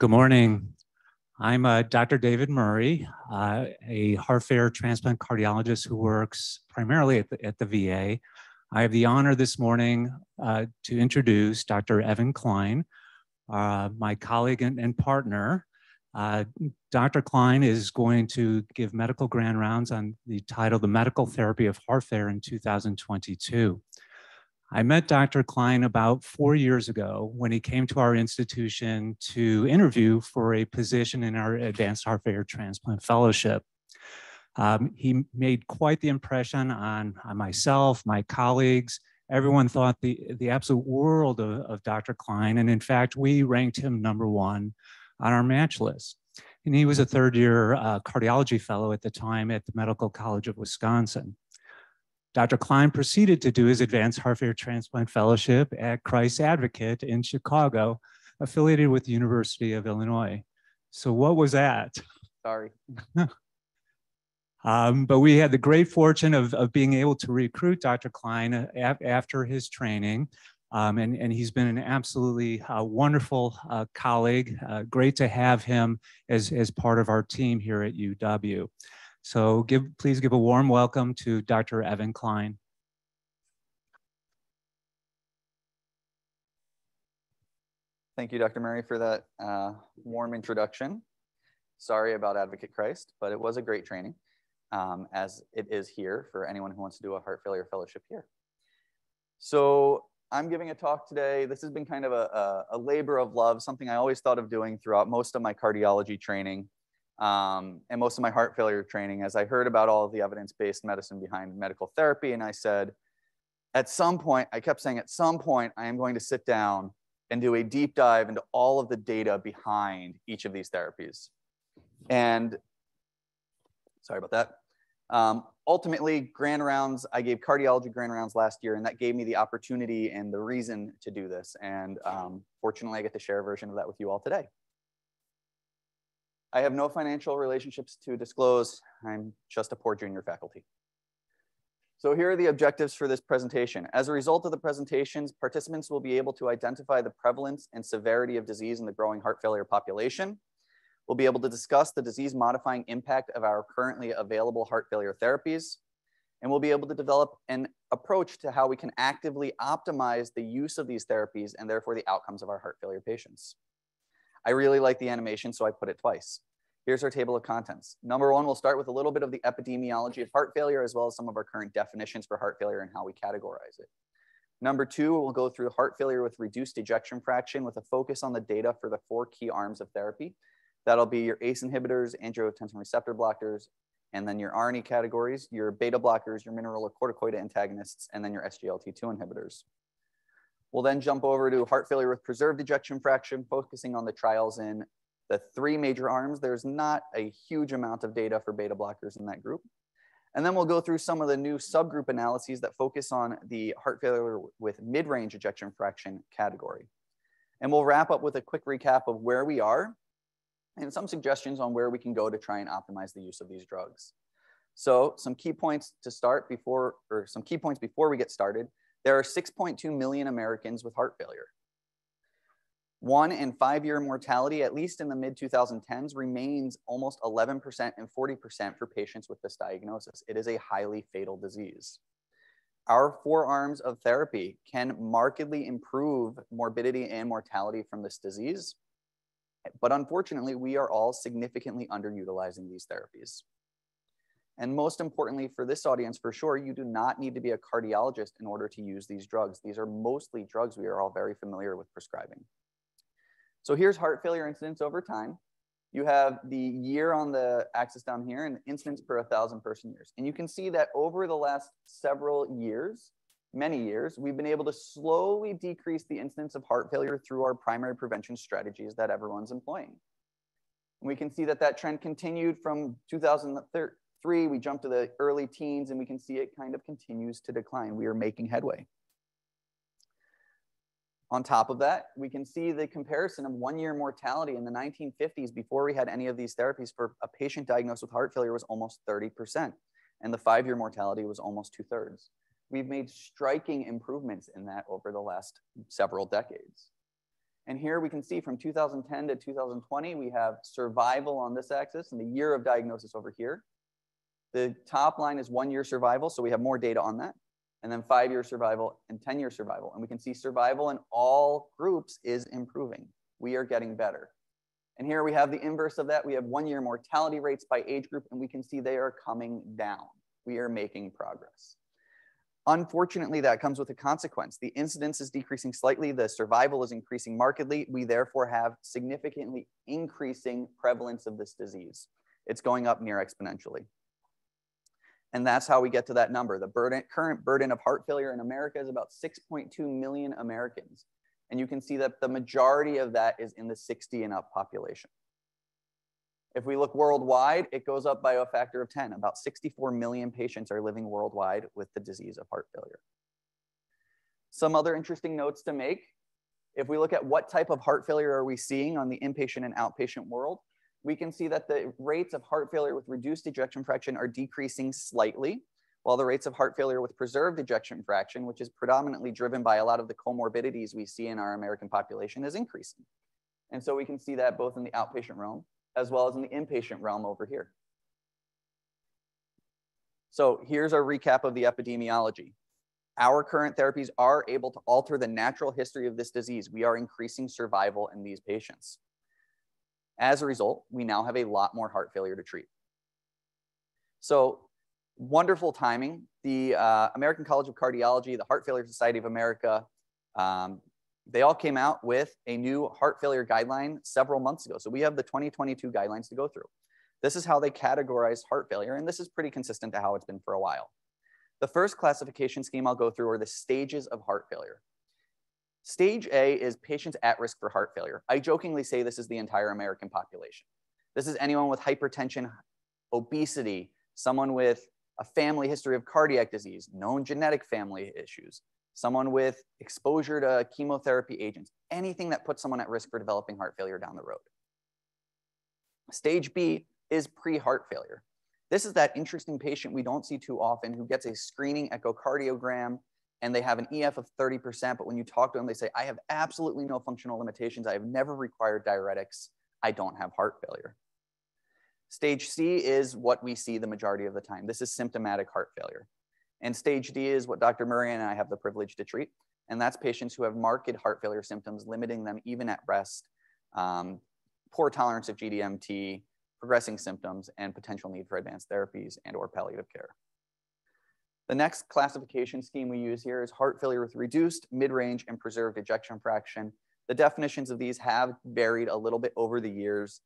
Good morning. I'm uh, Dr. David Murray, uh, a heart failure transplant cardiologist who works primarily at the, at the VA. I have the honor this morning uh, to introduce Dr. Evan Klein, uh, my colleague and, and partner. Uh, Dr. Klein is going to give medical grand rounds on the title, The Medical Therapy of Heart Failure in 2022. I met Dr. Klein about four years ago when he came to our institution to interview for a position in our Advanced Heart Failure Transplant Fellowship. Um, he made quite the impression on, on myself, my colleagues. Everyone thought the, the absolute world of, of Dr. Klein. And in fact, we ranked him number one on our match list. And he was a third year uh, cardiology fellow at the time at the Medical College of Wisconsin. Dr. Klein proceeded to do his advanced heart failure transplant fellowship at Christ Advocate in Chicago, affiliated with the University of Illinois. So what was that? Sorry. um, but we had the great fortune of, of being able to recruit Dr. Klein after his training. Um, and, and he's been an absolutely uh, wonderful uh, colleague. Uh, great to have him as, as part of our team here at UW. So give, please give a warm welcome to Dr. Evan Klein. Thank you, Dr. Murray, for that uh, warm introduction. Sorry about Advocate Christ, but it was a great training, um, as it is here for anyone who wants to do a heart failure fellowship here. So I'm giving a talk today. This has been kind of a, a, a labor of love, something I always thought of doing throughout most of my cardiology training um, and most of my heart failure training as I heard about all the evidence-based medicine behind medical therapy. And I said, at some point, I kept saying, at some point, I am going to sit down and do a deep dive into all of the data behind each of these therapies. And sorry about that. Um, ultimately, grand rounds, I gave cardiology grand rounds last year, and that gave me the opportunity and the reason to do this. And um, fortunately, I get to share a version of that with you all today. I have no financial relationships to disclose. I'm just a poor junior faculty. So here are the objectives for this presentation. As a result of the presentations, participants will be able to identify the prevalence and severity of disease in the growing heart failure population. We'll be able to discuss the disease modifying impact of our currently available heart failure therapies. And we'll be able to develop an approach to how we can actively optimize the use of these therapies and therefore the outcomes of our heart failure patients. I really like the animation, so I put it twice. Here's our table of contents. Number one, we'll start with a little bit of the epidemiology of heart failure, as well as some of our current definitions for heart failure and how we categorize it. Number two, we'll go through heart failure with reduced ejection fraction with a focus on the data for the four key arms of therapy. That'll be your ACE inhibitors, angiotensin receptor blockers, and then your ARNI categories, your beta blockers, your mineralocorticoid antagonists, and then your SGLT2 inhibitors. We'll then jump over to heart failure with preserved ejection fraction, focusing on the trials in the three major arms. There's not a huge amount of data for beta blockers in that group. And then we'll go through some of the new subgroup analyses that focus on the heart failure with mid-range ejection fraction category. And we'll wrap up with a quick recap of where we are and some suggestions on where we can go to try and optimize the use of these drugs. So some key points to start before, or some key points before we get started there are 6.2 million Americans with heart failure. One in five year mortality, at least in the mid 2010s, remains almost 11% and 40% for patients with this diagnosis. It is a highly fatal disease. Our four arms of therapy can markedly improve morbidity and mortality from this disease. But unfortunately, we are all significantly underutilizing these therapies. And most importantly for this audience, for sure, you do not need to be a cardiologist in order to use these drugs. These are mostly drugs we are all very familiar with prescribing. So here's heart failure incidence over time. You have the year on the axis down here and incidence per 1,000 person years. And you can see that over the last several years, many years, we've been able to slowly decrease the incidence of heart failure through our primary prevention strategies that everyone's employing. And we can see that that trend continued from 2013 three, we jump to the early teens and we can see it kind of continues to decline. We are making headway. On top of that, we can see the comparison of one year mortality in the 1950s before we had any of these therapies for a patient diagnosed with heart failure was almost 30%. And the five year mortality was almost two thirds. We've made striking improvements in that over the last several decades. And here we can see from 2010 to 2020, we have survival on this axis and the year of diagnosis over here. The top line is one year survival, so we have more data on that. And then five year survival and 10 year survival. And we can see survival in all groups is improving. We are getting better. And here we have the inverse of that. We have one year mortality rates by age group, and we can see they are coming down. We are making progress. Unfortunately, that comes with a consequence. The incidence is decreasing slightly, the survival is increasing markedly. We therefore have significantly increasing prevalence of this disease. It's going up near exponentially. And that's how we get to that number. The burden, current burden of heart failure in America is about 6.2 million Americans. And you can see that the majority of that is in the 60 and up population. If we look worldwide, it goes up by a factor of 10. About 64 million patients are living worldwide with the disease of heart failure. Some other interesting notes to make. If we look at what type of heart failure are we seeing on the inpatient and outpatient world, we can see that the rates of heart failure with reduced ejection fraction are decreasing slightly while the rates of heart failure with preserved ejection fraction, which is predominantly driven by a lot of the comorbidities we see in our American population, is increasing. And so we can see that both in the outpatient realm as well as in the inpatient realm over here. So here's our recap of the epidemiology. Our current therapies are able to alter the natural history of this disease. We are increasing survival in these patients. As a result, we now have a lot more heart failure to treat. So wonderful timing. The uh, American College of Cardiology, the Heart Failure Society of America, um, they all came out with a new heart failure guideline several months ago. So we have the 2022 guidelines to go through. This is how they categorize heart failure, and this is pretty consistent to how it's been for a while. The first classification scheme I'll go through are the stages of heart failure. Stage A is patients at risk for heart failure. I jokingly say this is the entire American population. This is anyone with hypertension, obesity, someone with a family history of cardiac disease, known genetic family issues, someone with exposure to chemotherapy agents, anything that puts someone at risk for developing heart failure down the road. Stage B is pre-heart failure. This is that interesting patient we don't see too often who gets a screening echocardiogram and they have an EF of 30%, but when you talk to them, they say, I have absolutely no functional limitations. I have never required diuretics. I don't have heart failure. Stage C is what we see the majority of the time. This is symptomatic heart failure. And stage D is what Dr. Murray and I have the privilege to treat. And that's patients who have marked heart failure symptoms, limiting them even at rest, um, poor tolerance of GDMT, progressing symptoms, and potential need for advanced therapies and or palliative care. The next classification scheme we use here is heart failure with reduced, mid-range, and preserved ejection fraction. The definitions of these have varied a little bit over the years.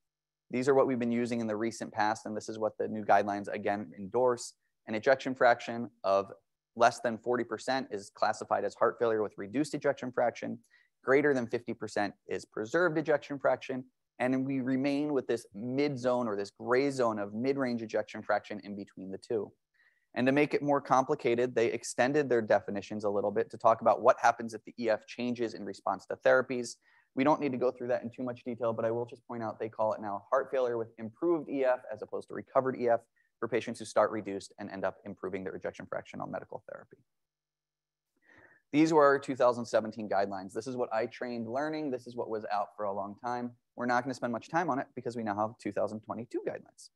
These are what we've been using in the recent past, and this is what the new guidelines again endorse. An ejection fraction of less than 40% is classified as heart failure with reduced ejection fraction. Greater than 50% is preserved ejection fraction. And we remain with this mid zone or this gray zone of mid range ejection fraction in between the two. And to make it more complicated, they extended their definitions a little bit to talk about what happens if the EF changes in response to therapies. We don't need to go through that in too much detail, but I will just point out they call it now heart failure with improved EF as opposed to recovered EF for patients who start reduced and end up improving their ejection fraction on medical therapy. These were our 2017 guidelines. This is what I trained learning. This is what was out for a long time. We're not gonna spend much time on it because we now have 2022 guidelines.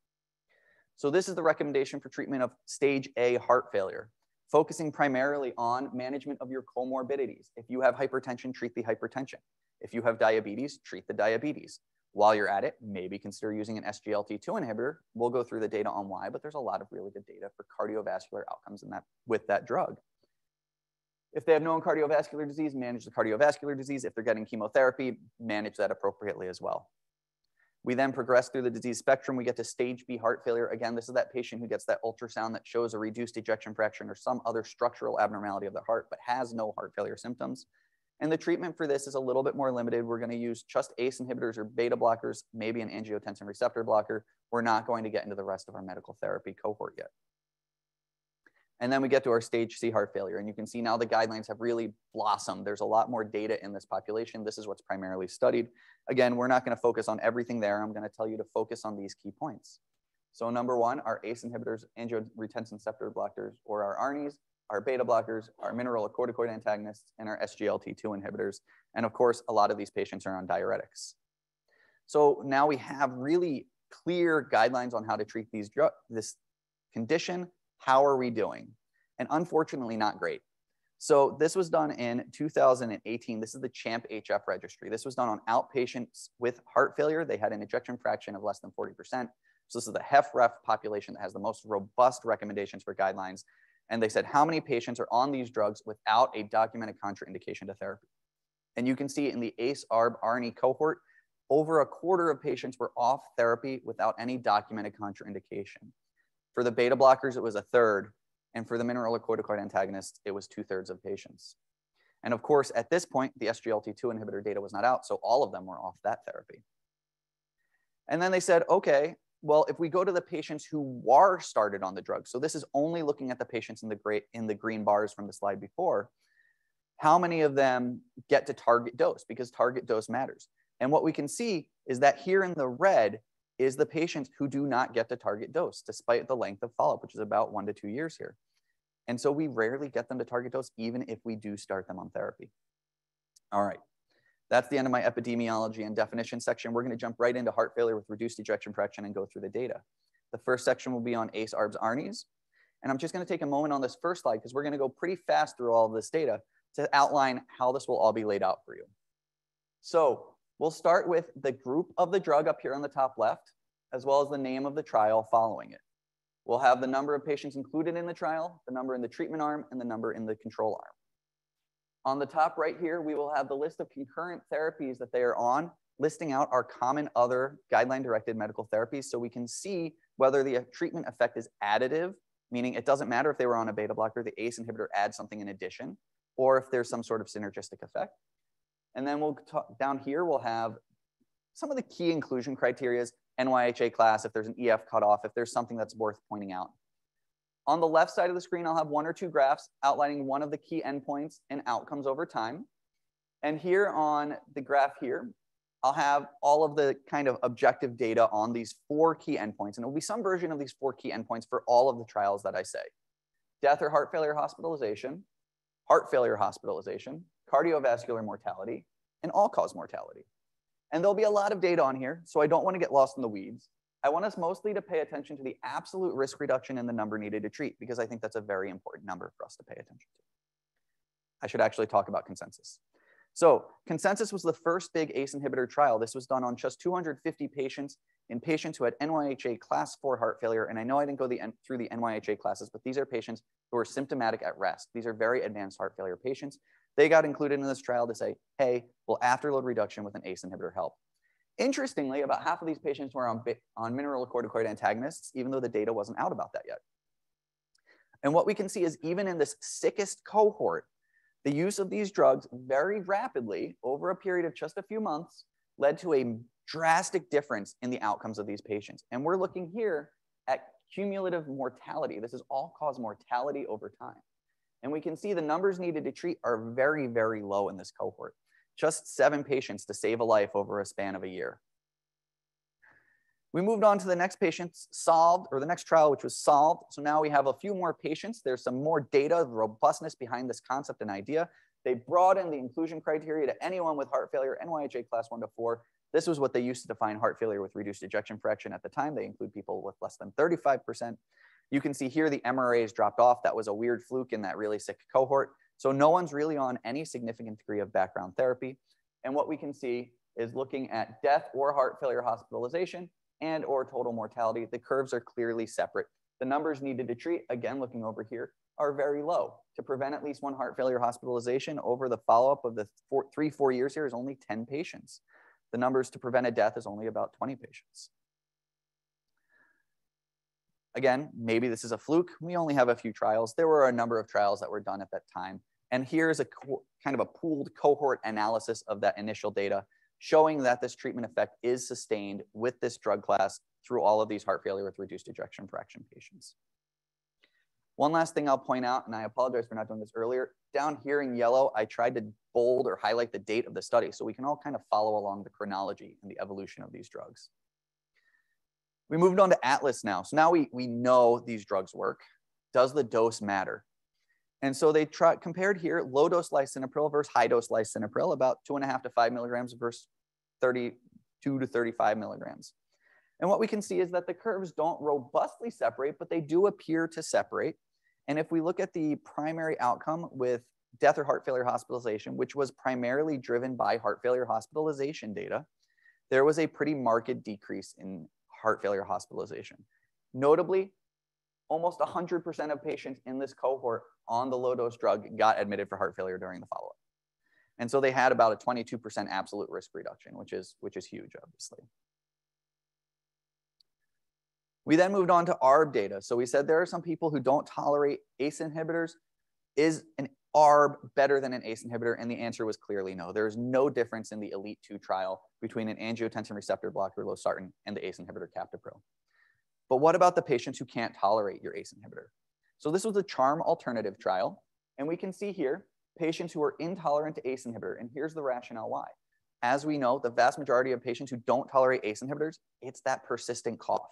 So this is the recommendation for treatment of stage A heart failure focusing primarily on management of your comorbidities. If you have hypertension, treat the hypertension. If you have diabetes, treat the diabetes. While you're at it, maybe consider using an SGLT2 inhibitor. We'll go through the data on why, but there's a lot of really good data for cardiovascular outcomes in that, with that drug. If they have known cardiovascular disease, manage the cardiovascular disease. If they're getting chemotherapy, manage that appropriately as well. We then progress through the disease spectrum. We get to stage B heart failure. Again, this is that patient who gets that ultrasound that shows a reduced ejection fraction or some other structural abnormality of the heart, but has no heart failure symptoms. And the treatment for this is a little bit more limited. We're going to use just ACE inhibitors or beta blockers, maybe an angiotensin receptor blocker. We're not going to get into the rest of our medical therapy cohort yet. And then we get to our stage C heart failure. And you can see now the guidelines have really blossomed. There's a lot more data in this population. This is what's primarily studied. Again, we're not going to focus on everything there. I'm going to tell you to focus on these key points. So number one, our ACE inhibitors, angiotensin receptor blockers, or our ARNIs, our beta blockers, our mineralocorticoid antagonists, and our SGLT2 inhibitors. And of course, a lot of these patients are on diuretics. So now we have really clear guidelines on how to treat these this condition. How are we doing? And unfortunately, not great. So this was done in 2018. This is the CHAMP HF registry. This was done on outpatients with heart failure. They had an ejection fraction of less than 40%. So this is the HFrEF population that has the most robust recommendations for guidelines. And they said, how many patients are on these drugs without a documented contraindication to therapy? And you can see in the ACE, ARB, ARNI cohort, over a quarter of patients were off therapy without any documented contraindication. For the beta blockers, it was a third. And for the mineralocorticoid antagonists, it was two thirds of patients. And of course, at this point, the SGLT2 inhibitor data was not out, so all of them were off that therapy. And then they said, okay, well, if we go to the patients who are started on the drug, so this is only looking at the patients in the, great, in the green bars from the slide before, how many of them get to target dose? Because target dose matters. And what we can see is that here in the red is the patients who do not get to target dose, despite the length of follow-up, which is about one to two years here. And so we rarely get them to target dose, even if we do start them on therapy. All right. That's the end of my epidemiology and definition section. We're to jump right into heart failure with reduced ejection fraction and go through the data. The first section will be on ACE, ARBs, ARNIs. And I'm just going to take a moment on this first slide because we're going to go pretty fast through all of this data to outline how this will all be laid out for you. So we'll start with the group of the drug up here on the top left, as well as the name of the trial following it. We'll have the number of patients included in the trial, the number in the treatment arm, and the number in the control arm. On the top right here, we will have the list of concurrent therapies that they are on, listing out our common other guideline-directed medical therapies so we can see whether the treatment effect is additive, meaning it doesn't matter if they were on a beta blocker, the ACE inhibitor adds something in addition, or if there's some sort of synergistic effect. And then we'll talk, down here, we'll have some of the key inclusion criterias, NYHA class, if there's an EF cutoff, if there's something that's worth pointing out. On the left side of the screen, I'll have one or two graphs outlining one of the key endpoints and outcomes over time. And here on the graph here, I'll have all of the kind of objective data on these four key endpoints. And it will be some version of these four key endpoints for all of the trials that I say. Death or heart failure hospitalization, heart failure hospitalization, cardiovascular mortality, and all-cause mortality. And there'll be a lot of data on here, so I don't want to get lost in the weeds. I want us mostly to pay attention to the absolute risk reduction in the number needed to treat, because I think that's a very important number for us to pay attention to. I should actually talk about consensus. So consensus was the first big ACE inhibitor trial. This was done on just 250 patients in patients who had NYHA class four heart failure. And I know I didn't go the, through the NYHA classes, but these are patients who are symptomatic at rest. These are very advanced heart failure patients. They got included in this trial to say, hey, will afterload reduction with an ACE inhibitor help? Interestingly, about half of these patients were on, on mineralocorticoid antagonists, even though the data wasn't out about that yet. And what we can see is even in this sickest cohort, the use of these drugs very rapidly over a period of just a few months led to a drastic difference in the outcomes of these patients. And we're looking here at cumulative mortality. This is all cause mortality over time. And we can see the numbers needed to treat are very, very low in this cohort just seven patients to save a life over a span of a year. We moved on to the next patients SOLVD, or the next trial, which was SOLVD. So now we have a few more patients. There's some more data, robustness behind this concept and idea. They broadened the inclusion criteria to anyone with heart failure, NYHA class one to four. This was what they used to define heart failure with reduced ejection fraction at the time. They include people with less than 35%. You can see here the MRAs dropped off. That was a weird fluke in that really sick cohort. So no one's really on any significant degree of background therapy. And what we can see is looking at death or heart failure hospitalization and or total mortality. The curves are clearly separate. The numbers needed to treat, again, looking over here, are very low. To prevent at least one heart failure hospitalization over the follow-up of the four, three, four years here is only 10 patients. The numbers to prevent a death is only about 20 patients. Again, maybe this is a fluke. We only have a few trials. There were a number of trials that were done at that time. And here's a kind of a pooled cohort analysis of that initial data showing that this treatment effect is sustained with this drug class through all of these heart failure with reduced ejection fraction patients. One last thing I'll point out, and I apologize for not doing this earlier, down here in yellow, I tried to bold or highlight the date of the study so we can all kind of follow along the chronology and the evolution of these drugs. We moved on to Atlas now. So now we, we know these drugs work. Does the dose matter? And so they compared here low dose lisinopril versus high dose lisinopril, about two and a half to five milligrams versus 32 to 35 milligrams. And what we can see is that the curves don't robustly separate, but they do appear to separate. And if we look at the primary outcome with death or heart failure hospitalization, which was primarily driven by heart failure hospitalization data, there was a pretty marked decrease in heart failure hospitalization. Notably, almost 100% of patients in this cohort on the low dose drug got admitted for heart failure during the follow up. And so they had about a 22% absolute risk reduction, which is, which is huge, obviously. We then moved on to ARB data. So we said there are some people who don't tolerate ACE inhibitors. Is an ARB better than an ACE inhibitor? And the answer was clearly no. There is no difference in the ELITE 2 trial between an angiotensin receptor blocker, losartan, and the ACE inhibitor captopril. But what about the patients who can't tolerate your ACE inhibitor? So this was a CHARM alternative trial. And we can see here patients who are intolerant to ACE inhibitor. And here's the rationale why. As we know, the vast majority of patients who don't tolerate ACE inhibitors, it's that persistent cough.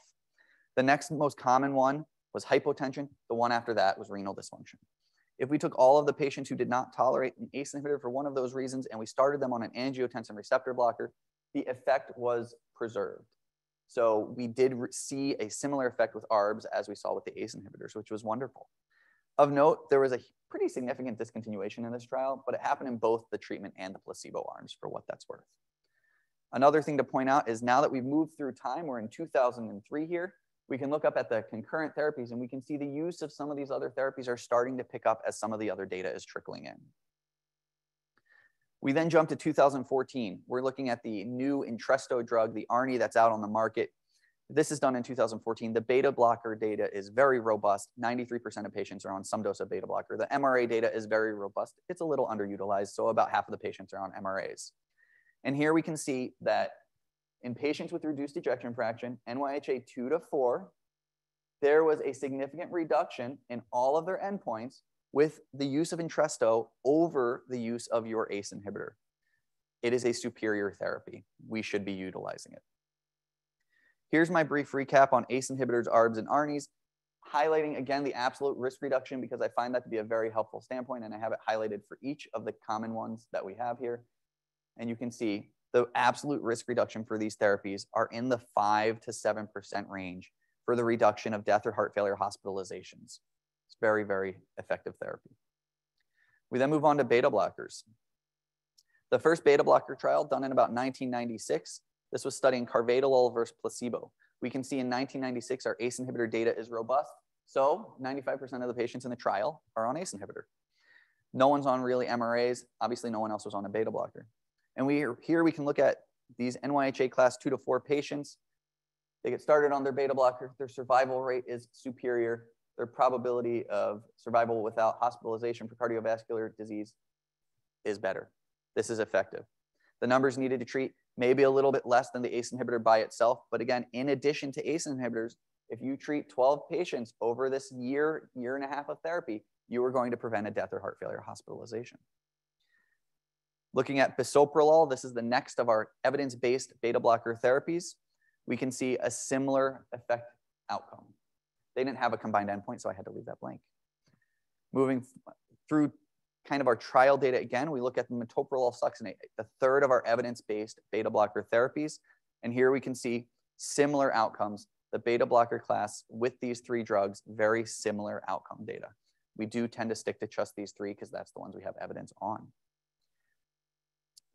The next most common one was hypotension. The one after that was renal dysfunction. If we took all of the patients who did not tolerate an ACE inhibitor for one of those reasons and we started them on an angiotensin receptor blocker, the effect was preserved. So we did see a similar effect with ARBs as we saw with the ACE inhibitors, which was wonderful. Of note, there was a pretty significant discontinuation in this trial, but it happened in both the treatment and the placebo arms for what that's worth. Another thing to point out is now that we've moved through time, we're in 2003 here, we can look up at the concurrent therapies and we can see the use of some of these other therapies are starting to pick up as some of the other data is trickling in. We then jump to 2014. We're looking at the new Entresto drug, the ARNI that's out on the market. This is done in 2014. The beta blocker data is very robust. 93% of patients are on some dose of beta blocker. The MRA data is very robust. It's a little underutilized, so about half of the patients are on MRAs. And here we can see that in patients with reduced ejection fraction, NYHA 2 to 4, there was a significant reduction in all of their endpoints with the use of Entresto over the use of your ACE inhibitor. It is a superior therapy. We should be utilizing it. Here's my brief recap on ACE inhibitors, ARBs, and ARNIs, highlighting again the absolute risk reduction because I find that to be a very helpful standpoint, and I have it highlighted for each of the common ones that we have here. And you can see the absolute risk reduction for these therapies are in the 5 to 7% range for the reduction of death or heart failure hospitalizations. It's very, very effective therapy. We then move on to beta blockers. The first beta blocker trial done in about 1996, this was studying carvedilol versus placebo. We can see in 1996 our ACE inhibitor data is robust. So 95% of the patients in the trial are on ACE inhibitor. No one's on really MRAs. Obviously, no one else was on a beta blocker. And we here we can look at these NYHA class two to four patients. They get started on their beta blocker. Their survival rate is superior. Their probability of survival without hospitalization for cardiovascular disease is better. This is effective. The numbers needed to treat maybe a little bit less than the ACE inhibitor by itself. But again, in addition to ACE inhibitors, if you treat 12 patients over this year, year and a half of therapy, you are going to prevent a death or heart failure hospitalization. Looking at bisoprolol, this is the next of our evidence-based beta blocker therapies. We can see a similar effect outcome. They didn't have a combined endpoint, so I had to leave that blank. Moving through kind of our trial data again, we look at metoprolol succinate, the third of our evidence-based beta blocker therapies. And here we can see similar outcomes. The beta blocker class with these three drugs, very similar outcome data. We do tend to stick to just these three because that's the ones we have evidence on.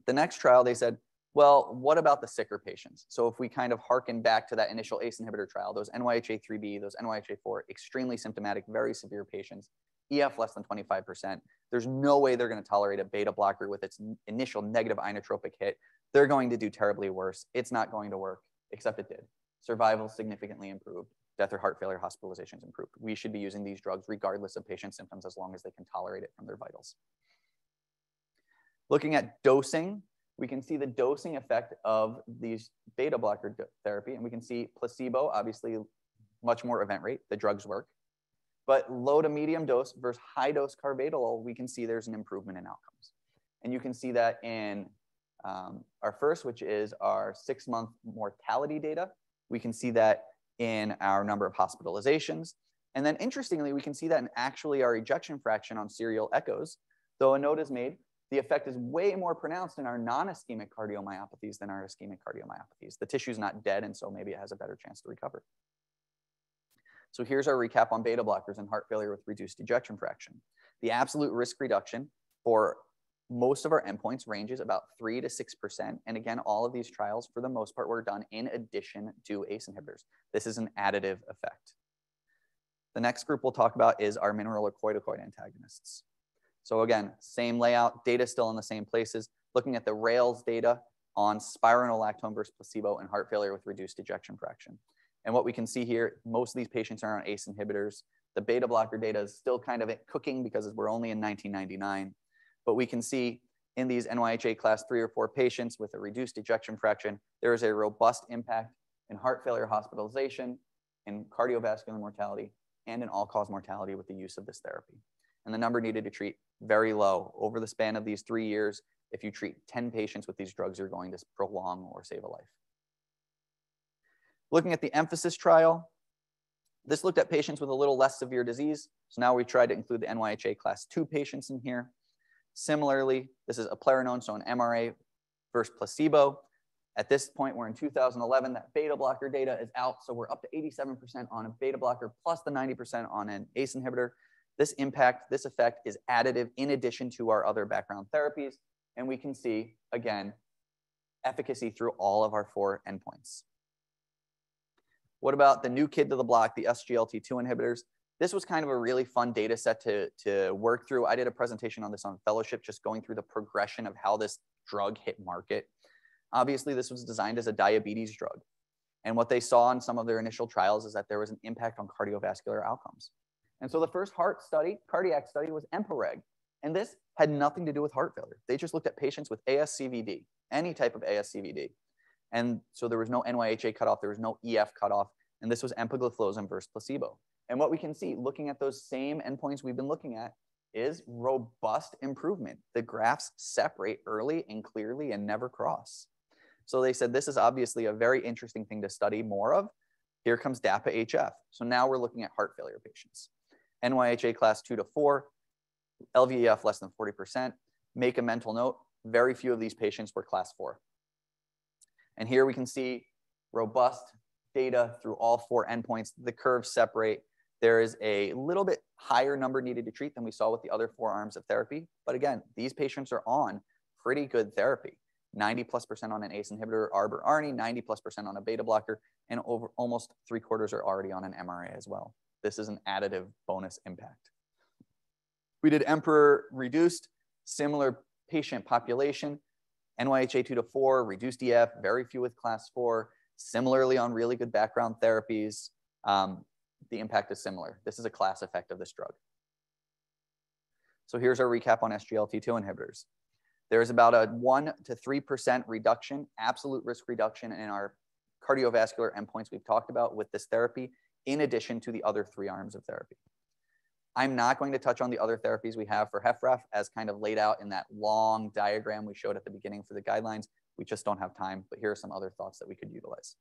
The next trial, they said, well, what about the sicker patients? So if we kind of harken back to that initial ACE inhibitor trial, those NYHA3B, those NYHA4, extremely symptomatic, very severe patients, EF less than 25%, there's no way they're going to tolerate a beta blocker with its initial negative inotropic hit. They're going to do terribly worse. It's not going to work, except it did. Survival significantly improved. Death or heart failure hospitalizations improved. We should be using these drugs regardless of patient symptoms as long as they can tolerate it from their vitals. Looking at dosing, we can see the dosing effect of these beta blocker therapy, and we can see placebo, obviously much more event rate, the drugs work. But low to medium dose versus high dose carvedilol, we can see there's an improvement in outcomes. And you can see that in um, our first, which is our six month mortality data. We can see that in our number of hospitalizations. And then interestingly, we can see that in actually our ejection fraction on serial echoes, though a note is made, the effect is way more pronounced in our non-ischemic cardiomyopathies than our ischemic cardiomyopathies. The tissue is not dead, and so maybe it has a better chance to recover. So here's our recap on beta blockers and heart failure with reduced ejection fraction. The absolute risk reduction for most of our endpoints ranges about 3 to 6%. And again, all of these trials, for the most part, were done in addition to ACE inhibitors. This is an additive effect. The next group we'll talk about is our mineralocorticoid antagonists. So again, same layout, data still in the same places, looking at the RALES data on spironolactone versus placebo and heart failure with reduced ejection fraction. And what we can see here, most of these patients are on ACE inhibitors. The beta blocker data is still kind of cooking because we're only in 1999. But we can see in these NYHA class three or four patients with a reduced ejection fraction, there is a robust impact in heart failure hospitalization, in cardiovascular mortality, and in all-cause mortality with the use of this therapy. And the number needed to treat very low. Over the span of these three years, if you treat 10 patients with these drugs, you're going to prolong or save a life. Looking at the EMPhASIS trial, this looked at patients with a little less severe disease. So now we tried to include the NYHA class two patients in here. Similarly, this is a eplerenone, so an MRA versus placebo. At this point, we're in 2011. That beta blocker data is out. So we're up to 87% on a beta blocker plus the 90% on an ACE inhibitor. This impact, this effect is additive in addition to our other background therapies. And we can see, again, efficacy through all of our four endpoints. What about the new kid to the block, the SGLT2 inhibitors? This was kind of a really fun data set to, to work through. I did a presentation on this on fellowship, just going through the progression of how this drug hit market. Obviously, this was designed as a diabetes drug. And what they saw in some of their initial trials is that there was an impact on cardiovascular outcomes. And so the first heart study, cardiac study, was EMPA-REG. And this had nothing to do with heart failure. They just looked at patients with ASCVD, any type of ASCVD. And so there was no NYHA cutoff, there was no EF cutoff, and this was empagliflozin versus placebo. And what we can see looking at those same endpoints we've been looking at is robust improvement. The graphs separate early and clearly and never cross. So they said this is obviously a very interesting thing to study more of. Here comes DAPA HF. So now we're looking at heart failure patients. NYHA class two to four, LVEF less than 40%. Make a mental note, very few of these patients were class four. And here we can see robust data through all four endpoints. The curves separate. There is a little bit higher number needed to treat than we saw with the other four arms of therapy. But again, these patients are on pretty good therapy. 90 plus percent on an ACE inhibitor, ARB or ARNI, 90 plus percent on a beta blocker, and over almost three quarters are already on an MRA as well. This is an additive bonus impact. We did Emperor reduced, similar patient population, NYHA 2 to 4, reduced EF, very few with class 4, similarly on really good background therapies. Um, the impact is similar. This is a class effect of this drug. So here's our recap on SGLT2 inhibitors. There's about a 1 to 3% reduction, absolute risk reduction in our cardiovascular endpoints we've talked about with this therapy, in addition to the other three arms of therapy. I'm not going to touch on the other therapies we have for HFrEF as kind of laid out in that long diagram we showed at the beginning for the guidelines. We just don't have time, but here are some other thoughts that we could utilize.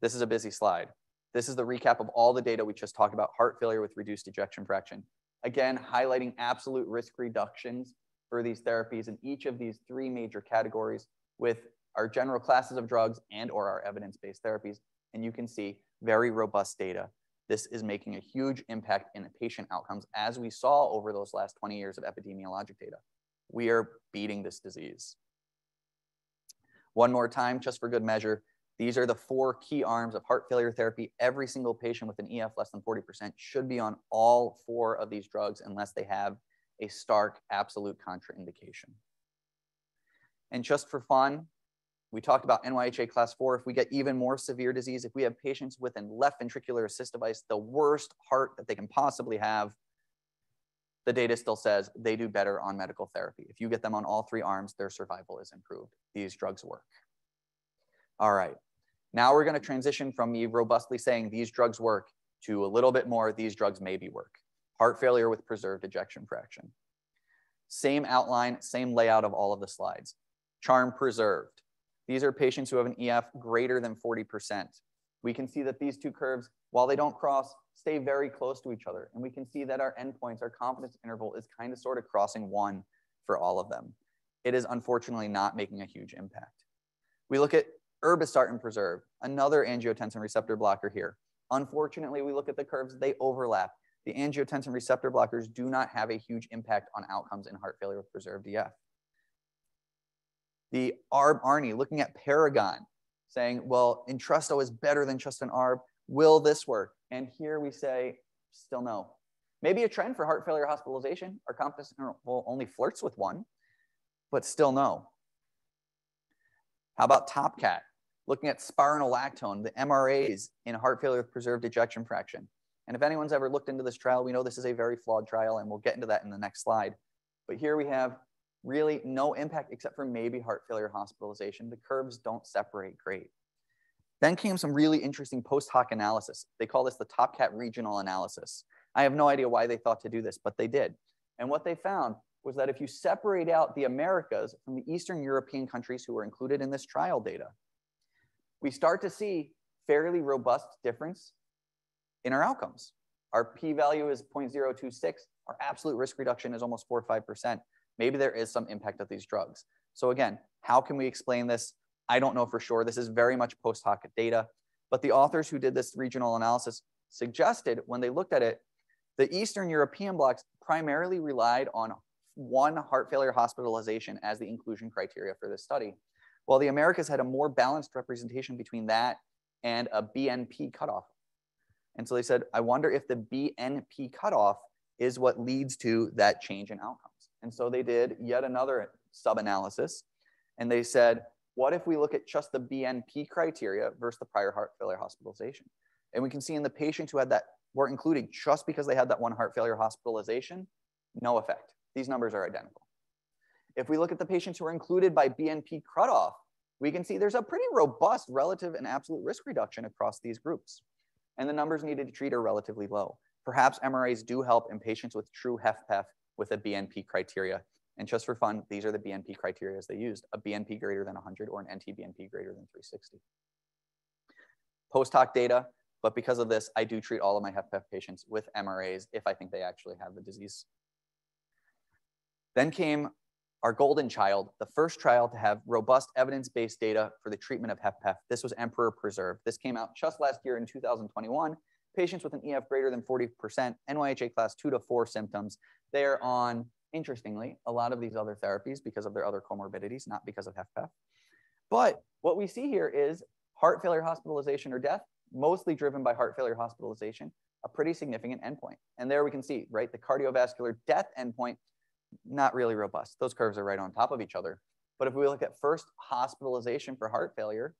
This is a busy slide. This is the recap of all the data we just talked about, heart failure with reduced ejection fraction. Again, highlighting absolute risk reductions for these therapies in each of these three major categories with our general classes of drugs and or our evidence-based therapies. And you can see very robust data this is making a huge impact in the patient outcomes as we saw over those last 20 years of epidemiologic data. We are beating this disease. One more time, just for good measure, these are the four key arms of heart failure therapy. Every single patient with an EF less than 40% should be on all four of these drugs unless they have a stark absolute contraindication. And just for fun, we talked about NYHA class four. If we get even more severe disease, if we have patients with a left ventricular assist device, the worst heart that they can possibly have, the data still says they do better on medical therapy. If you get them on all three arms, their survival is improved. These drugs work. All right. Now we're going to transition from me robustly saying these drugs work to a little bit more, these drugs maybe work. Heart failure with preserved ejection fraction. Same outline, same layout of all of the slides. Charm preserved these are patients who have an EF greater than 40%. we can see that these two curves, while they don't cross, stay very close to each other. And we can see that our endpoints, our confidence interval is kind of sort of crossing one for all of them. It is unfortunately not making a huge impact. We look at irbesartan preserve, another angiotensin receptor blocker here. Unfortunately, we look at the curves, they overlap. The angiotensin receptor blockers do not have a huge impact on outcomes in heart failure with preserved EF. The ARB ARNI looking at Paragon, saying, well, Entresto is better than just an ARB. Will this work? And here we say, still no. Maybe a trend for heart failure hospitalization. Our confidence interval only flirts with one, but still no. How about TopCat? Looking at spironolactone, the MRAs in heart failure with preserved ejection fraction. And if anyone's ever looked into this trial, we know this is a very flawed trial, and we'll get into that in the next slide. But here we have really no impact except for maybe heart failure hospitalization. The curves don't separate great. Then came some really interesting post hoc analysis. They call this the TopCat regional analysis. I have no idea why they thought to do this, but they did. And what they found was that if you separate out the Americas from the Eastern European countries who were included in this trial data, we start to see fairly robust difference in our outcomes. Our p-value is 0.026. Our absolute risk reduction is almost 4 or 5% maybe there is some impact of these drugs. So again, how can we explain this? I don't know for sure. This is very much post hoc data, but the authors who did this regional analysis suggested when they looked at it, the Eastern European blocks primarily relied on one heart failure hospitalization as the inclusion criteria for this study, while the Americas had a more balanced representation between that and a BNP cutoff. And so they said, I wonder if the BNP cutoff is what leads to that change in outcome. And so they did yet another sub-analysis. And they said, what if we look at just the BNP criteria versus the prior heart failure hospitalization? And we can see in the patients who had that were included just because they had that one heart failure hospitalization, no effect. These numbers are identical. If we look at the patients who are included by BNP cutoff, we can see there's a pretty robust relative and absolute risk reduction across these groups. And the numbers needed to treat are relatively low. Perhaps MRAs do help in patients with true HFpEF with a BNP criteria. And just for fun, these are the BNP criteria they used, a BNP greater than 100 or an NT-BNP greater than 360. Post hoc data, but because of this, I do treat all of my HFpEF patients with MRAs if I think they actually have the disease. Then came our golden child, the first trial to have robust evidence-based data for the treatment of HFpEF. This was Emperor Preserve. This came out just last year in 2021. Patients with an EF greater than 40%, NYHA class two to four symptoms, they're on, interestingly, a lot of these other therapies because of their other comorbidities, not because of HFpEF. But what we see here is heart failure hospitalization or death, mostly driven by heart failure hospitalization, a pretty significant endpoint. And there we can see, right, the cardiovascular death endpoint, not really robust. Those curves are right on top of each other. But if we look at first hospitalization for heart failure,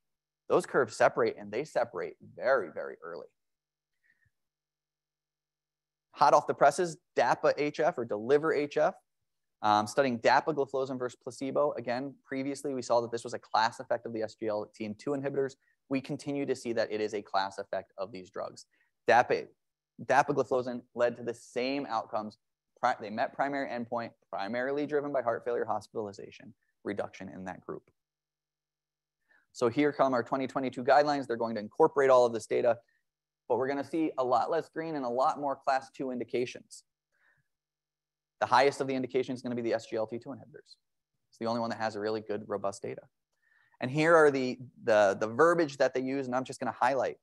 those curves separate and they separate very, very early. Hot off the presses, DAPA-HF or Deliver HF, um, studying dapagliflozin versus placebo. Again, previously we saw that this was a class effect of the SGLT2 inhibitors. We continue to see that it is a class effect of these drugs. DAPA, dapagliflozin led to the same outcomes. They met primary endpoint, primarily driven by heart failure hospitalization, reduction in that group. So here come our 2022 guidelines. They're going to incorporate all of this data but we're going to see a lot less green and a lot more class two indications. The highest of the indications is going to be the SGLT2 inhibitors. It's the only one that has a really good, robust data. And here are the, the, the verbiage that they use, and I'm just going to highlight.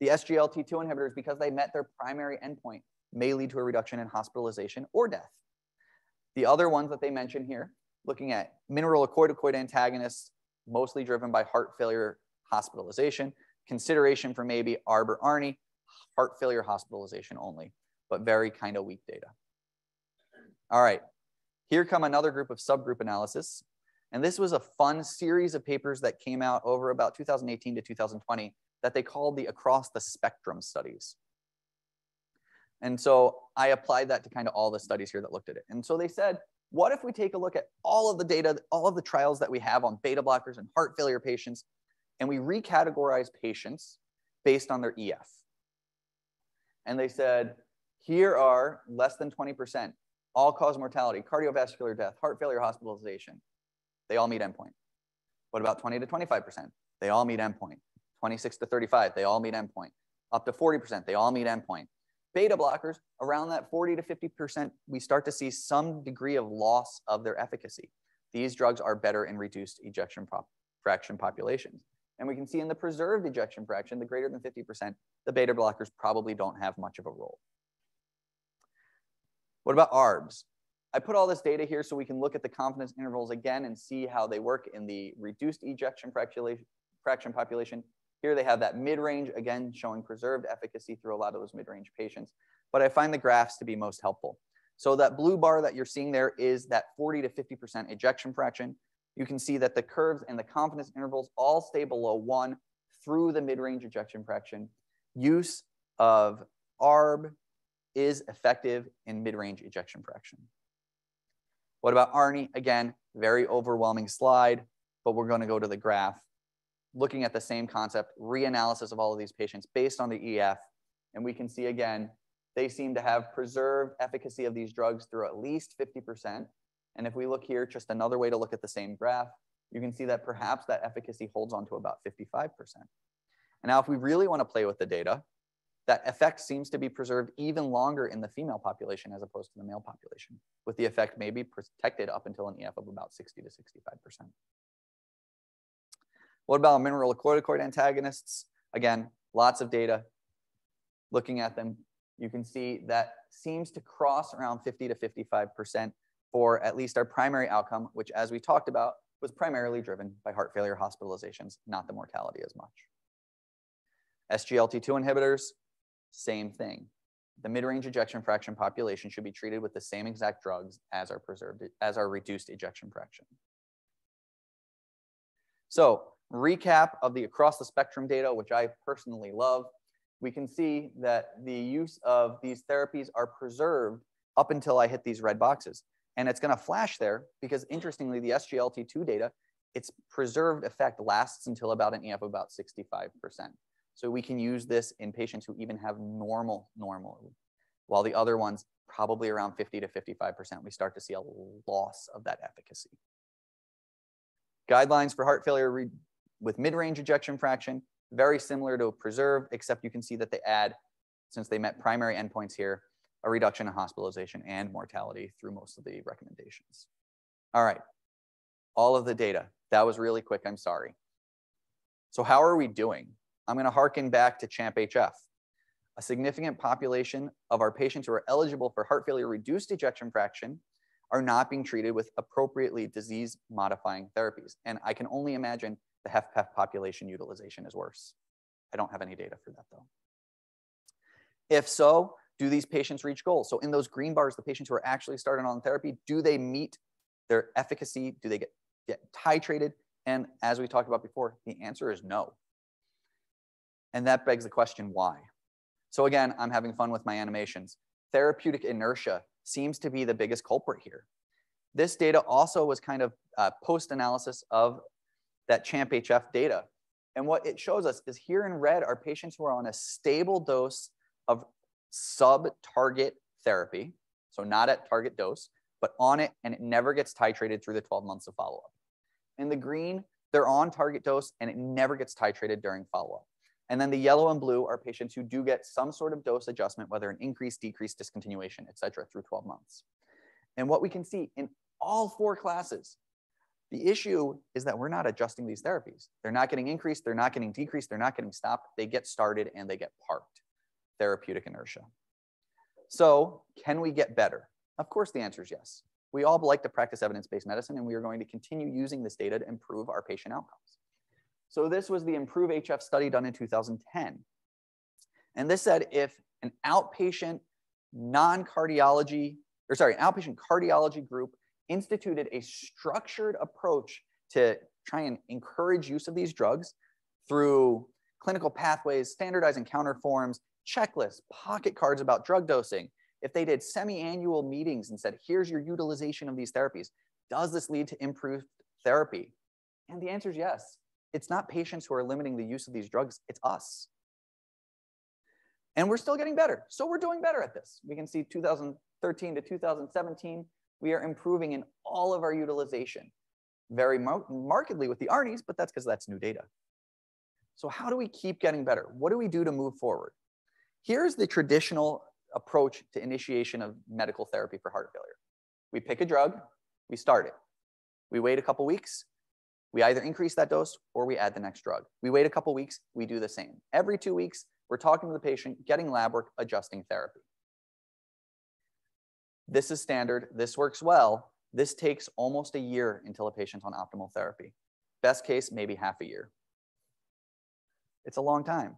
The SGLT2 inhibitors, because they met their primary endpoint, may lead to a reduction in hospitalization or death. The other ones that they mention here, looking at mineralocorticoid antagonists, mostly driven by heart failure hospitalization, consideration for maybe ARB or ARNI, heart failure hospitalization only, but very kind of weak data. All right, here come another group of subgroup analysis. And this was a fun series of papers that came out over about 2018 to 2020 that they called the Across the Spectrum studies. And so I applied that to kind of all the studies here that looked at it. And so they said, what if we take a look at all of the data, all of the trials that we have on beta blockers and heart failure patients, and we recategorize patients based on their EF. And they said, here are less than 20%, all cause mortality, cardiovascular death, heart failure hospitalization. They all meet endpoint. What about 20 to 25%? They all meet endpoint. 26 to 35, they all meet endpoint. Up to 40%, they all meet endpoint. Beta blockers, around that 40 to 50%, we start to see some degree of loss of their efficacy. These drugs are better in reduced ejection fraction populations. And we can see in the preserved ejection fraction, the greater than 50%, the beta blockers probably don't have much of a role. What about ARBs? I put all this data here so we can look at the confidence intervals again and see how they work in the reduced ejection fraction population. Here they have that mid-range, again, showing preserved efficacy through a lot of those mid-range patients. But I find the graphs to be most helpful. So that blue bar that you're seeing there is that 40 to 50% ejection fraction. You can see that the curves and the confidence intervals all stay below one through the mid-range ejection fraction. Use of ARB is effective in mid-range ejection fraction. What about ARNI? Again, very overwhelming slide, but we're going to go to the graph. Looking at the same concept, reanalysis of all of these patients based on the EF. And we can see again, they seem to have preserved efficacy of these drugs through at least 50%. And if we look here, just another way to look at the same graph, you can see that perhaps that efficacy holds on to about 55%. And now if we really want to play with the data, that effect seems to be preserved even longer in the female population as opposed to the male population, with the effect maybe protected up until an EF of about 60 to 65%. What about mineralocorticoid antagonists? Again, lots of data. Looking at them, you can see that seems to cross around 50 to 55% for at least our primary outcome, which as we talked about, was primarily driven by heart failure hospitalizations, not the mortality as much. SGLT2 inhibitors, same thing. The mid-range ejection fraction population should be treated with the same exact drugs as our preserved, as our reduced ejection fraction. So recap of the across the spectrum data, which I personally love, we can see that the use of these therapies are preserved up until I hit these red boxes. And it's going to flash there because interestingly, the SGLT2 data, its preserved effect lasts until about an EF of about 65%. So we can use this in patients who even have normal, normal, while the other ones probably around 50 to 55%, we start to see a loss of that efficacy. Guidelines for heart failure with mid-range ejection fraction, very similar to preserved, except you can see that they add, since they met primary endpoints here, a reduction in hospitalization and mortality through most of the recommendations. All right, all of the data. That was really quick, I'm sorry. So how are we doing? I'm going to harken back to CHAMP-HF. A significant population of our patients who are eligible for heart failure reduced ejection fraction are not being treated with appropriately disease modifying therapies. And I can only imagine the HFpEF population utilization is worse. I don't have any data for that though. If so, do these patients reach goals? So in those green bars, the patients who are actually started on therapy, do they meet their efficacy? Do they get, get titrated? And as we talked about before, the answer is no. And that begs the question, why? So again, I'm having fun with my animations. Therapeutic inertia seems to be the biggest culprit here. This data also was kind of uh, post-analysis of that CHAMP-HF data. And what it shows us is here in red are patients who are on a stable dose of sub-target therapy, so not at target dose, but on it, and it never gets titrated through the 12 months of follow-up. In the green, they're on target dose, and it never gets titrated during follow-up. And then the yellow and blue are patients who do get some sort of dose adjustment, whether an increase, decrease, discontinuation, et cetera, through 12 months. And what we can see in all four classes, the issue is that we're not adjusting these therapies. They're not getting increased, they're not getting decreased, they're not getting stopped. They get started and they get parked. Therapeutic inertia. So, can we get better? Of course, the answer is yes. We all like to practice evidence based medicine, and we are going to continue using this data to improve our patient outcomes. So this was the Improve HF study done in 2010. And this said if an outpatient non-cardiology, or sorry, outpatient cardiology group instituted a structured approach to try and encourage use of these drugs through clinical pathways, standardized encounter forms, checklists, pocket cards about drug dosing, if they did semi-annual meetings and said, here's your utilization of these therapies, does this lead to improved therapy? And the answer is yes. It's not patients who are limiting the use of these drugs, it's us. And we're still getting better. So we're doing better at this. We can see 2013 to 2017, we are improving in all of our utilization very mar markedly with the ARNIs, but that's because that's new data. So how do we keep getting better? What do we do to move forward? Here's the traditional approach to initiation of medical therapy for heart failure. We pick a drug, we start it. We wait a couple weeks, we either increase that dose or we add the next drug. We wait a couple weeks, we do the same. Every two weeks, we're talking to the patient, getting lab work, adjusting therapy. This is standard, this works well. This takes almost a year until a patient's on optimal therapy. Best case, maybe half a year. It's a long time.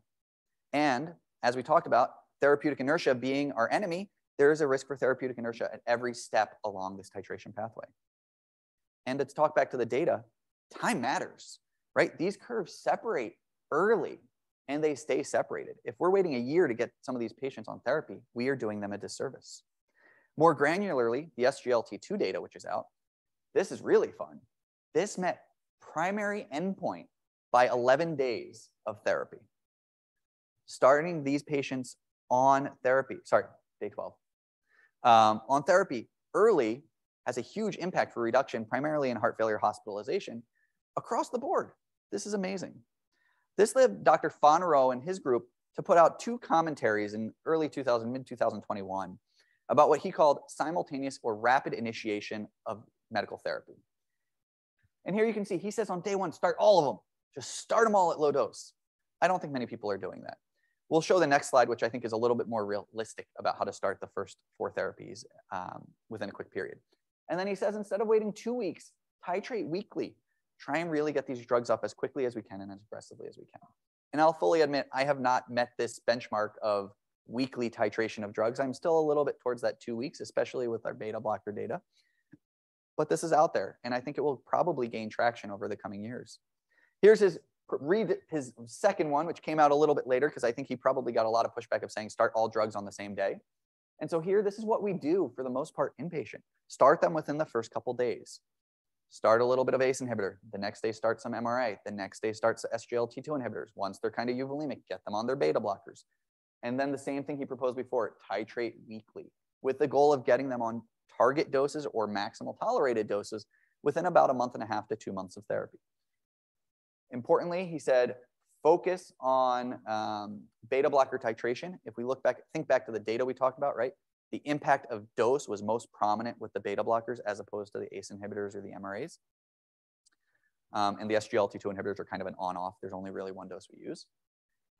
And as we talked about, therapeutic inertia being our enemy, there is a risk for therapeutic inertia at every step along this titration pathway. And to talk back to the data, time matters, right? These curves separate early and they stay separated. If we're waiting a year to get some of these patients on therapy, we are doing them a disservice. More granularly, the SGLT2 data, which is out, this is really fun. This met primary endpoint by 11 days of therapy. Starting these patients on therapy, sorry, day 12, um, on therapy early has a huge impact for reduction, primarily in heart failure hospitalization across the board. This is amazing. This led Dr. Fonarow and his group to put out two commentaries in early 2000, mid 2021 about what he called simultaneous or rapid initiation of medical therapy. And here you can see he says on day one, start all of them. Just start them all at low dose. I don't think many people are doing that. We'll show the next slide, which I think is a little bit more realistic about how to start the first four therapies um, within a quick period. And then he says, instead of waiting two weeks, titrate weekly. Try and really get these drugs up as quickly as we can and as aggressively as we can. And I'll fully admit, I have not met this benchmark of weekly titration of drugs. I'm still a little bit towards that two weeks, especially with our beta blocker data. But this is out there, and I think it will probably gain traction over the coming years. Here's his read his second one, which came out a little bit later because I think he probably got a lot of pushback of saying start all drugs on the same day. And so here, this is what we do for the most part inpatient. Start them within the first couple days. Start a little bit of ACE inhibitor. The next day, start some MRA. The next day, start SGLT2 inhibitors. Once they're kind of euvolemic, get them on their beta blockers. And then the same thing he proposed before, titrate weekly with the goal of getting them on target doses or maximal tolerated doses within about a month and a half to two months of therapy. Importantly, he said, focus on um, beta blocker titration. If we look back, think back to the data we talked about, right? The impact of dose was most prominent with the beta blockers as opposed to the ACE inhibitors or the MRAs. Um, and the SGLT2 inhibitors are kind of an on-off. There's only really one dose we use.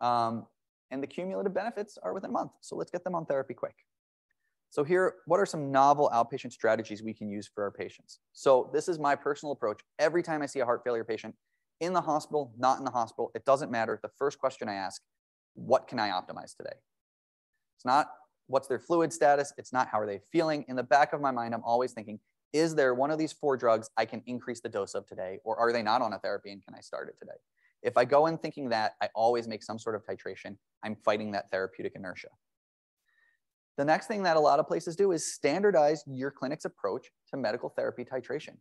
Um, and the cumulative benefits are within a month. So let's get them on therapy quick. So here, what are some novel outpatient strategies we can use for our patients? So this is my personal approach. Every time I see a heart failure patient, in the hospital, not in the hospital, it doesn't matter. The first question I ask, what can I optimize today? It's not what's their fluid status, it's not how are they feeling. In the back of my mind, I'm always thinking, is there one of these four drugs I can increase the dose of today, or are they not on a therapy and can I start it today? If I go in thinking that, I always make some sort of titration. I'm fighting that therapeutic inertia. The next thing that a lot of places do is standardize your clinic's approach to medical therapy titration.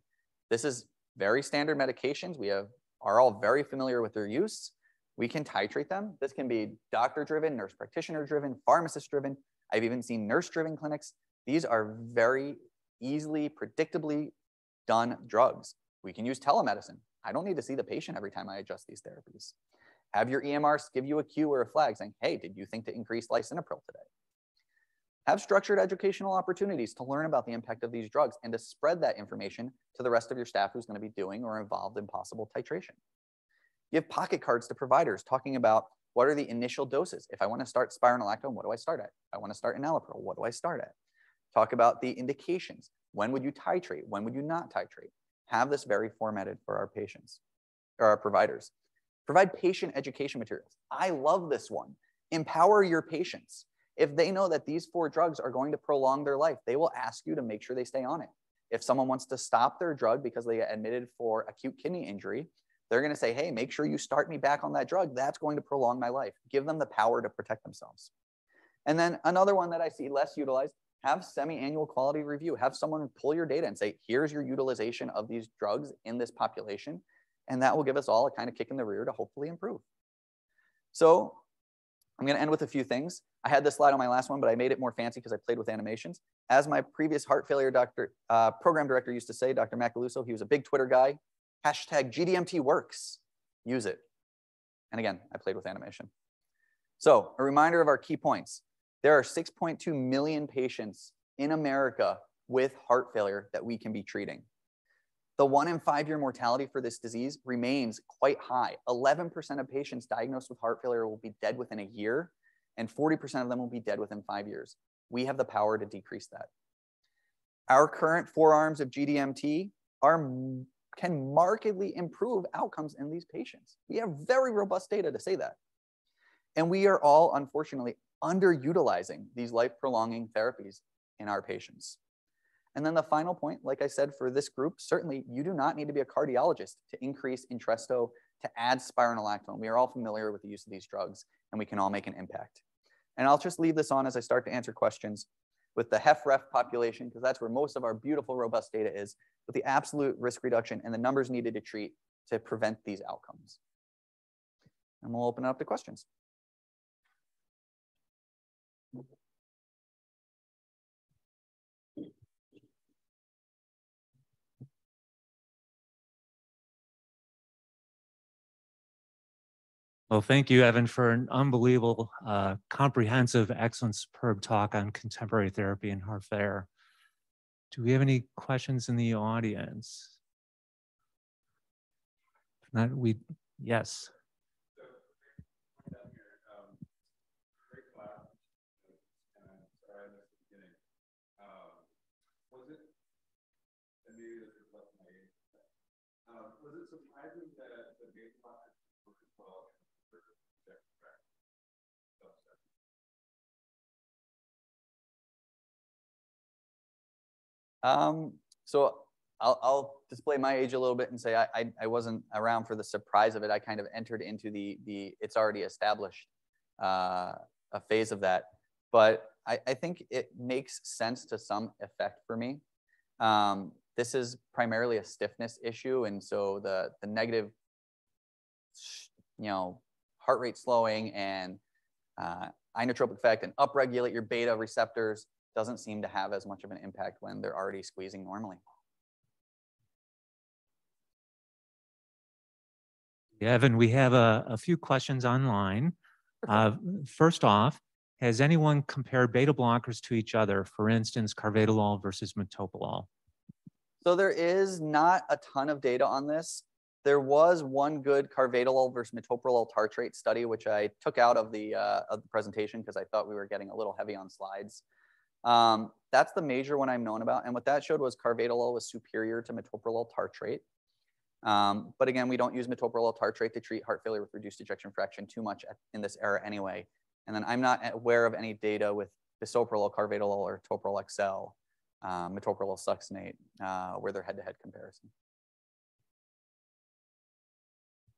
This is very standard medications. We have are all very familiar with their use. We can titrate them. This can be doctor driven, nurse practitioner driven, pharmacist driven. I've even seen nurse driven clinics. These are very easily, predictably done drugs. We can use telemedicine. I don't need to see the patient every time I adjust these therapies. Have your EMRs give you a cue or a flag saying, hey, did you think to increase lisinopril today? Have structured educational opportunities to learn about the impact of these drugs and to spread that information to the rest of your staff who's going to be doing or involved in possible titration. Give pocket cards to providers talking about what are the initial doses. If I want to start spironolactone, what do I start at? I want to start enalapril, what do I start at? Talk about the indications. When would you titrate? When would you not titrate? Have this very formatted for our patients or our providers. Provide patient education materials. I love this one. Empower your patients. If they know that these four drugs are going to prolong their life, they will ask you to make sure they stay on it. If someone wants to stop their drug because they get admitted for acute kidney injury, they're going to say, hey, make sure you start me back on that drug. That's going to prolong my life. Give them the power to protect themselves. And then another one that I see less utilized have semi-annual quality review. Have someone pull your data and say, here's your utilization of these drugs in this population. And that will give us all a kind of kick in the rear to hopefully improve. So I'm going to end with a few things. I had this slide on my last one, but I made it more fancy because I played with animations. As my previous heart failure doctor, uh, program director used to say, Dr. Macaluso, he was a big Twitter guy. Hashtag GDMT works. Use it. And again, I played with animation. So a reminder of our key points. There are 6.2 million patients in America with heart failure that we can be treating. The one in five year mortality for this disease remains quite high. 11% of patients diagnosed with heart failure will be dead within a year, and 40% of them will be dead within five years. We have the power to decrease that. Our current four arms of GDMT are, can markedly improve outcomes in these patients. We have very robust data to say that. And we are all, unfortunately, underutilizing these life prolonging therapies in our patients. And then the final point, like I said, for this group, certainly you do not need to be a cardiologist to increase Entresto, to add spironolactone. We are all familiar with the use of these drugs, and we can all make an impact. And I'll just leave this on as I start to answer questions with the HFrEF population, because that's where most of our beautiful, robust data is, with the absolute risk reduction and the numbers needed to treat to prevent these outcomes. And we'll open it up to questions. Well, thank you, Evan, for an unbelievable, uh, comprehensive, excellent, superb talk on contemporary therapy and heart failure. Do we have any questions in the audience? Not, we, yes. was it surprising that the beta blockers work as well Um, so I'll, I'll, display my age a little bit and say I, I, I, wasn't around for the surprise of it. I kind of entered into the, the it's already established uh, a phase of that. But I, I think it makes sense to some effect for me. Um, this is primarily a stiffness issue. And so the, the negative, you know, heart rate slowing and uh, inotropic effect and upregulate your beta receptors doesn't seem to have as much of an impact when they're already squeezing normally. Evan, we have a, a few questions online. Uh, first off, has anyone compared beta blockers to each other? For instance, carvedilol versus metoprolol? So there is not a ton of data on this. There was one good carvedilol versus metoprolol tartrate study, which I took out of the, uh, of the presentation because I thought we were getting a little heavy on slides. Um, that's the major one I'm known about. And what that showed was carvedilol was superior to metoprolol tartrate. Um, but again, we don't use metoprolol tartrate to treat heart failure with reduced ejection fraction too much in this era anyway. And then I'm not aware of any data with bisoprolol, carvedilol, or toprol XL, uh, metoprolol succinate, uh, where they're head-to-head -head comparison.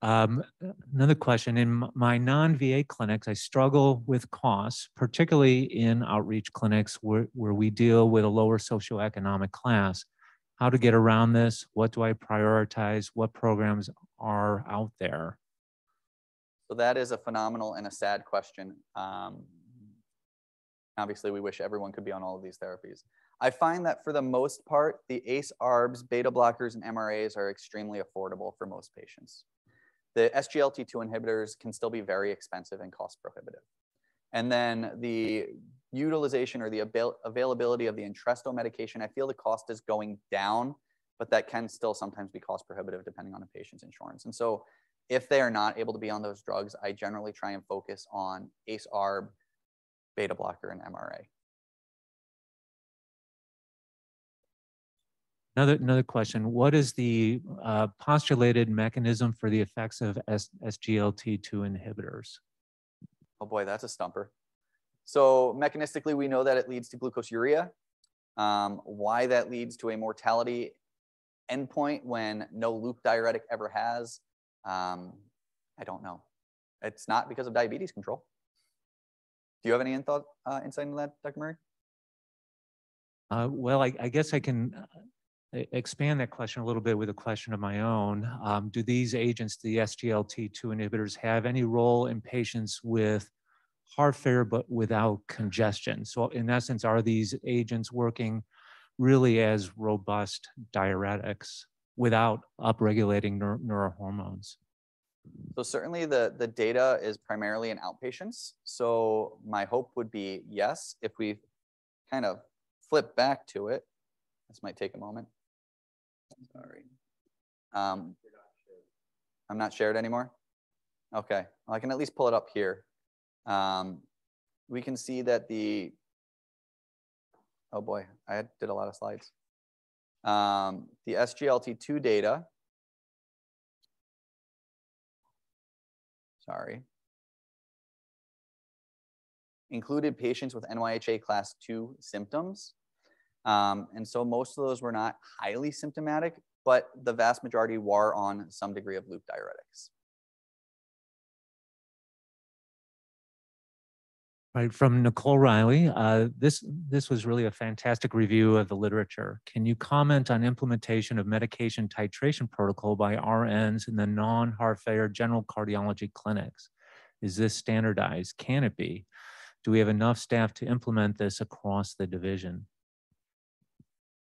Um, another question, in my non-VA clinics, I struggle with costs, particularly in outreach clinics where, where we deal with a lower socioeconomic class. How to get around this? What do I prioritize? What programs are out there? So that is a phenomenal and a sad question. Um, obviously, we wish everyone could be on all of these therapies. I find that for the most part, the ACE ARBs, beta blockers, and MRAs are extremely affordable for most patients the SGLT2 inhibitors can still be very expensive and cost prohibitive. And then the utilization or the avail availability of the Entresto medication, I feel the cost is going down, but that can still sometimes be cost prohibitive depending on a patient's insurance. And so if they are not able to be on those drugs, I generally try and focus on ACE ARB, beta blocker, and MRA. Another, another question, what is the uh, postulated mechanism for the effects of S SGLT2 inhibitors? Oh boy, that's a stumper. So mechanistically, we know that it leads to glucoseuria. Um, why that leads to a mortality endpoint when no loop diuretic ever has, um, I don't know. It's not because of diabetes control. Do you have any insight, uh, insight into that, Dr. Murray? Uh, well, I, I, guess I can expand that question a little bit with a question of my own. Um, do these agents, the SGLT2 inhibitors, have any role in patients with heart failure but without congestion? So in essence, are these agents working really as robust diuretics without upregulating neur neurohormones? So certainly the, the data is primarily in outpatients. So my hope would be yes, if we kind of flip back to it, this might take a moment. Sorry. Um, I'm not shared anymore? Okay, well, I can at least pull it up here. Um, we can see that the, oh boy, I did a lot of slides. Um, the SGLT2 data, sorry, included patients with NYHA class two symptoms. Um, and so most of those were not highly symptomatic, but the vast majority were on some degree of loop diuretics. Right, from Nicole Riley, uh, this, this was really a fantastic review of the literature. Can you comment on implementation of medication titration protocol by RNs in the non-heart failure general cardiology clinics? Is this standardized? Can it be? Do we have enough staff to implement this across the division?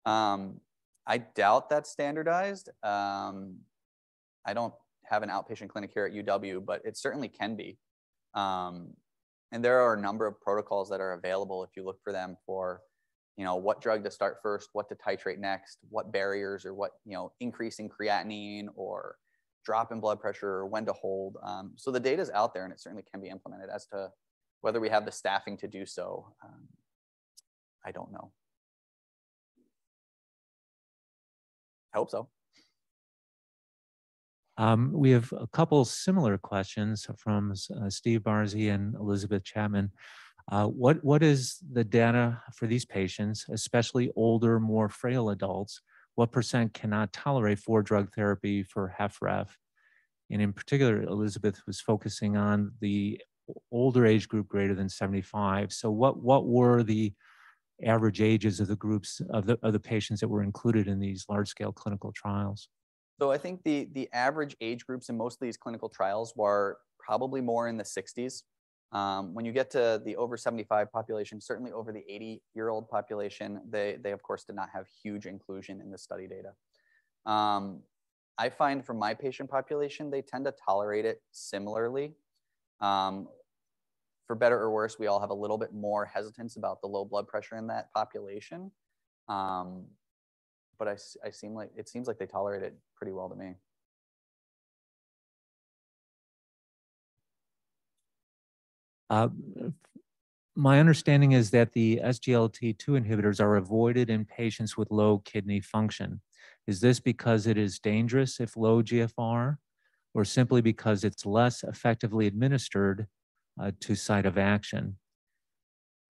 Um, I doubt that's standardized. Um, I don't have an outpatient clinic here at UW, but it certainly can be. Um, and there are a number of protocols that are available if you look for them for, you know, what drug to start first, what to titrate next, what barriers or what, you know, increasing creatinine or drop in blood pressure or when to hold. Um, so the data is out there and it certainly can be implemented as to whether we have the staffing to do so. Um, I don't know. I hope so. Um, we have a couple similar questions from uh, Steve Barzy and Elizabeth Chapman. Uh, what, what is the data for these patients, especially older, more frail adults? What percent cannot tolerate four drug therapy for HFrEF? And in particular, Elizabeth was focusing on the older age group greater than 75. So what, what were the average ages of the groups of the, of the patients that were included in these large scale clinical trials? So I think the the average age groups in most of these clinical trials were probably more in the 60s. Um, when you get to the over 75 population, certainly over the 80 year old population, they, they of course did not have huge inclusion in the study data. Um, I find for my patient population, they tend to tolerate it similarly. Um, for better or worse, we all have a little bit more hesitance about the low blood pressure in that population. Um, but I, I seem like it seems like they tolerate it pretty well to me. Uh, my understanding is that the SGLT2 inhibitors are avoided in patients with low kidney function. Is this because it is dangerous if low GFR, or simply because it's less effectively administered uh, to site of action?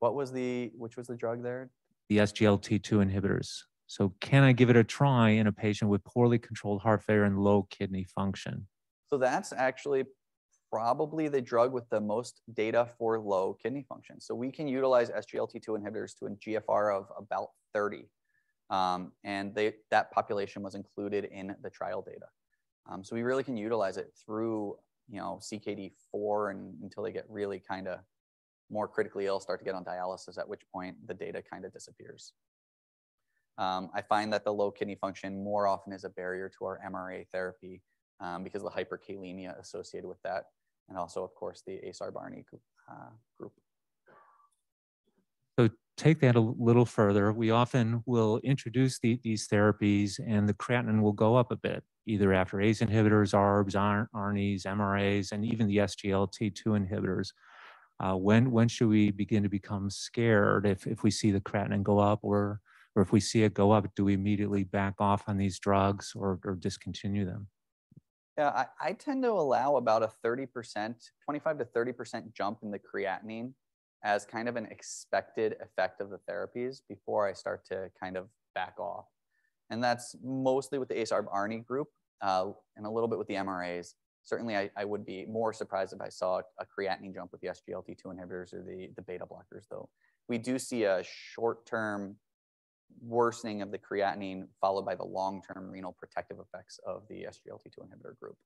What was the, which was the drug there? The SGLT2 inhibitors. So can I give it a try in a patient with poorly controlled heart failure and low kidney function? So that's actually probably the drug with the most data for low kidney function. So we can utilize SGLT2 inhibitors to a GFR of about 30. Um, and they, that population was included in the trial data. Um, so we really can utilize it through, you know, CKD4 and until they get really kind of more critically ill, start to get on dialysis, at which point the data kind of disappears. Um, I find that the low kidney function more often is a barrier to our MRA therapy um, because of the hyperkalemia associated with that. And also, of course, the ACE-ARB uh, group. So take that a little further. We often will introduce the, these therapies and the creatinine will go up a bit, either after ACE inhibitors, ARBs, ARNIs, MRAs, and even the SGLT2 inhibitors. Uh, when, when should we begin to become scared if, if we see the creatinine go up or or if we see it go up, do we immediately back off on these drugs or, or discontinue them? Yeah, I, I tend to allow about a 30%, 25 to 30% jump in the creatinine as kind of an expected effect of the therapies before I start to kind of back off. And that's mostly with the ACE-ARB ARNI group uh, and a little bit with the MRAs. Certainly, I, I would be more surprised if I saw a creatinine jump with the SGLT2 inhibitors or the, the beta blockers, though. We do see a short-term worsening of the creatinine followed by the long-term renal protective effects of the SGLT2 inhibitor group.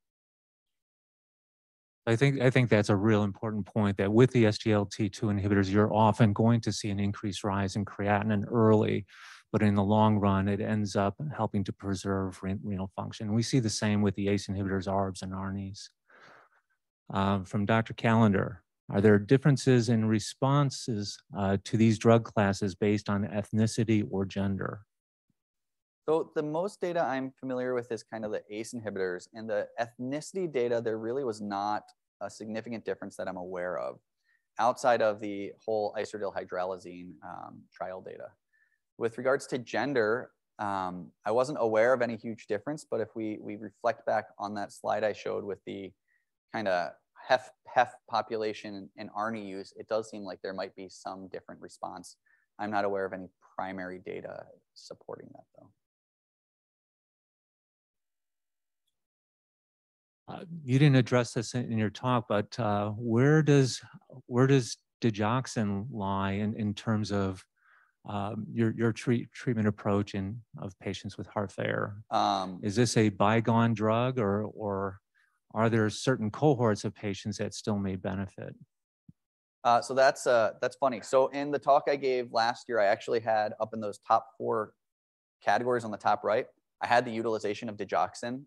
I think I think that's a real important point that with the SGLT2 inhibitors, you're often going to see an increased rise in creatinine early, but in the long run, it ends up helping to preserve renal function. We see the same with the ACE inhibitors, ARBs, and ARNIs. Um, from Dr. Callender, are there differences in responses uh, to these drug classes based on ethnicity or gender? So the most data I'm familiar with is kind of the ACE inhibitors and the ethnicity data, there really was not a significant difference that I'm aware of outside of the whole Isordil hydralazine um, trial data. With regards to gender, um, I wasn't aware of any huge difference, but if we, we reflect back on that slide I showed with the kind of HEF, HEF population and ARNI use, it does seem like there might be some different response. I'm not aware of any primary data supporting that though. Uh, you didn't address this in, your talk, but uh, where does where does digoxin lie in, in terms of um, your your treat, treatment approach in of patients with heart failure? Um, Is this a bygone drug, or or are there certain cohorts of patients that still may benefit? Uh, so that's uh, that's funny. So in the talk I gave last year, I actually had up in those top four categories on the top right, I had the utilization of digoxin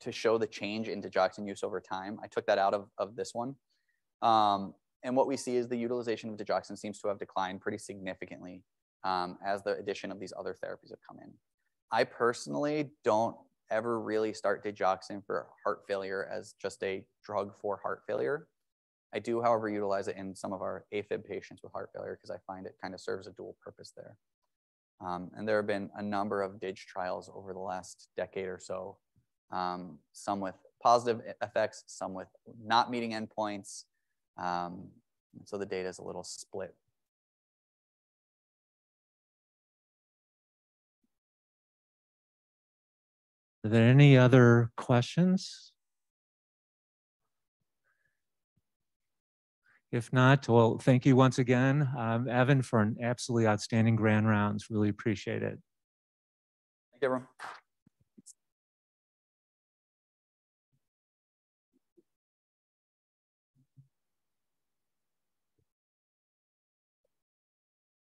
to show the change in digoxin use over time. I took that out of, of this one. Um, and what we see is the utilization of digoxin seems to have declined pretty significantly um, as the addition of these other therapies have come in. I personally don't ever really start digoxin for heart failure as just a drug for heart failure. I do, however, utilize it in some of our AFib patients with heart failure because I find it kind of serves a dual purpose there. Um, and there have been a number of DIG trials over the last decade or so, um, some with positive effects, some with not meeting endpoints. Um, so the data is a little split. Are there any other questions? If not, well, thank you once again, um, Evan, for an absolutely outstanding grand rounds. Really appreciate it. Thank you, everyone.